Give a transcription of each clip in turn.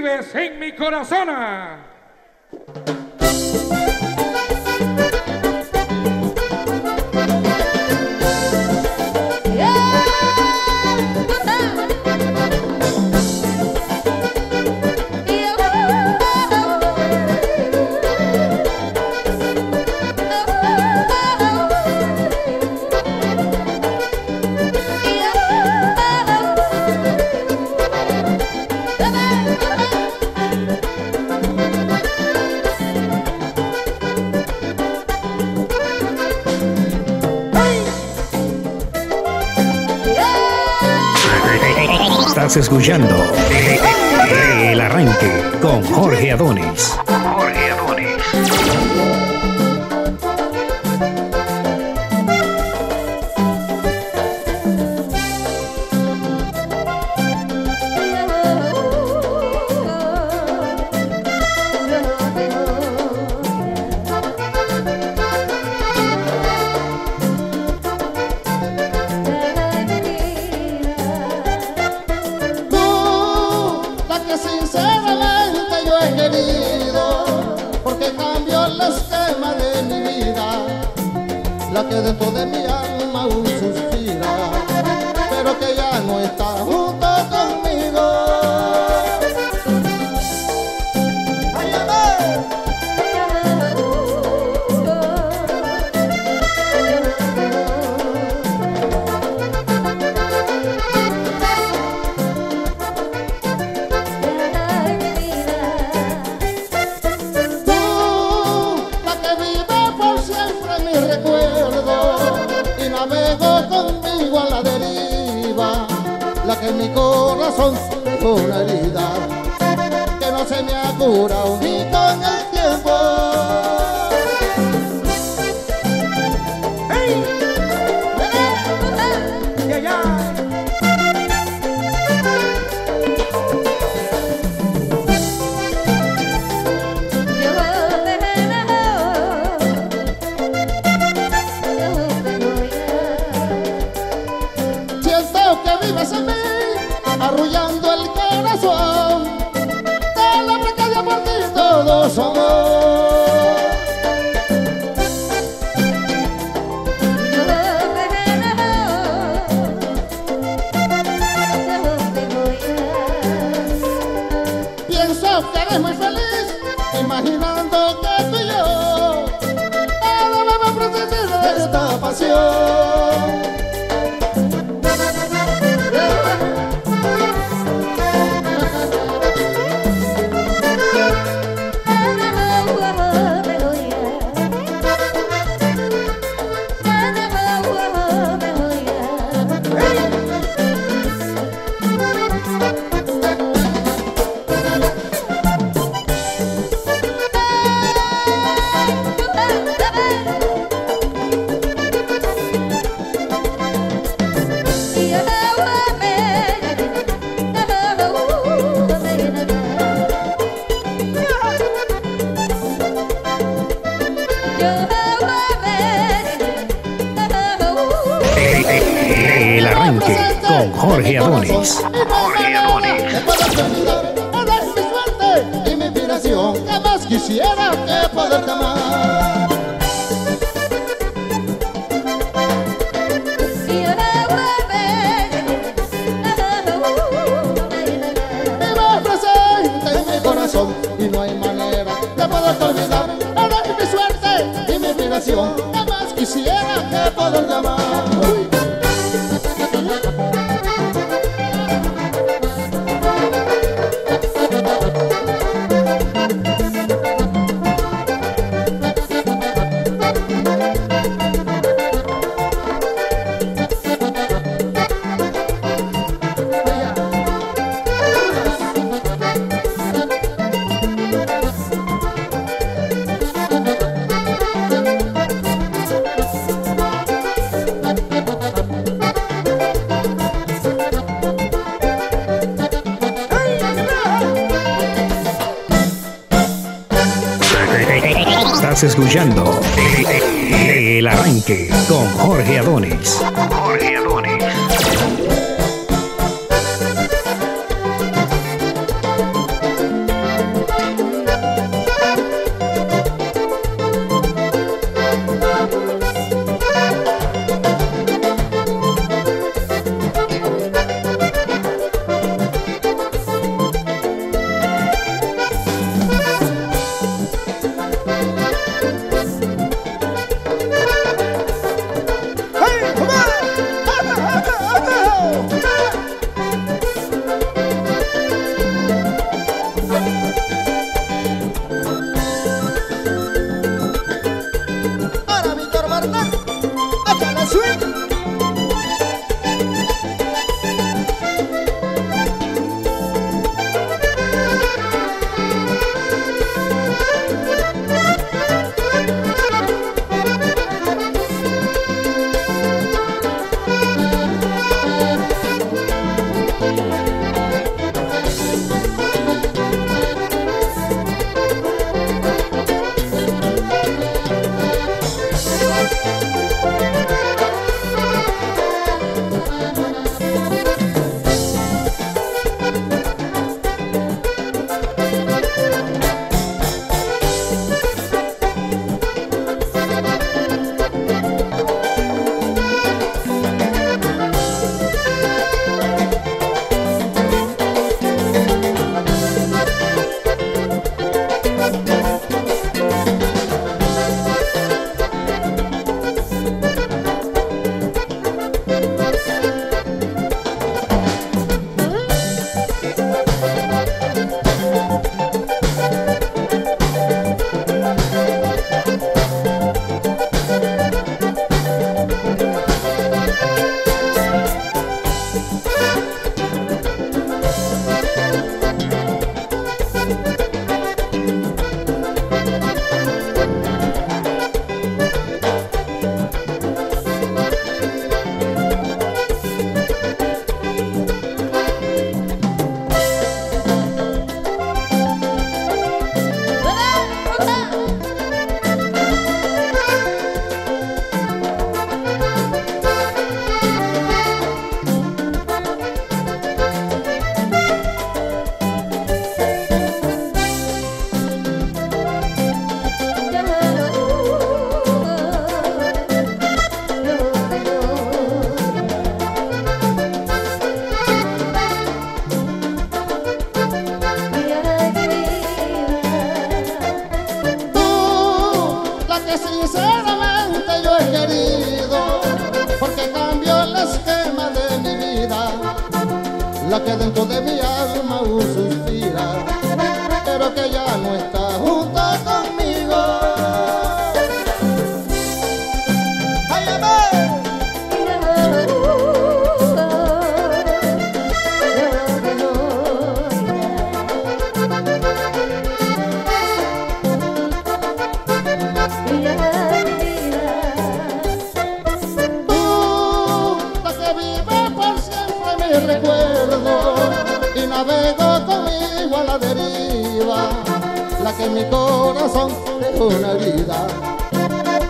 vives en mi corazón. Estás escuchando El Arranque con Jorge Adonis. Que dentro de mi una herida que no se me ha curado ni con el tiempo. Siento Jorge Adonis. Jorge Adonis. Mi suerte y mi inspiración. ¿Qué más quisiera que poderte amar? Estás escuchando El Arranque con Jorge Adonis. dentro de mí son de una vida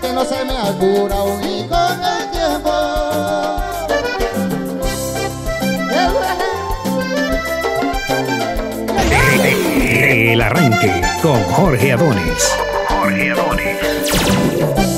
que no se me ha curado ni con el tiempo. El arranque con Jorge Adonis. Jorge Adonis.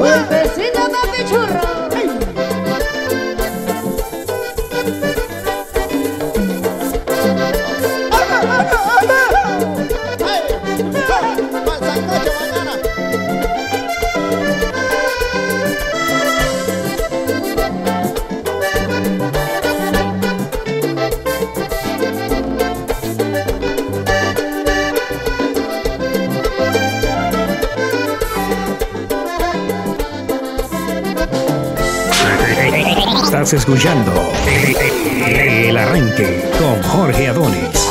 Well, Estás escuchando El Arranque con Jorge Adonis.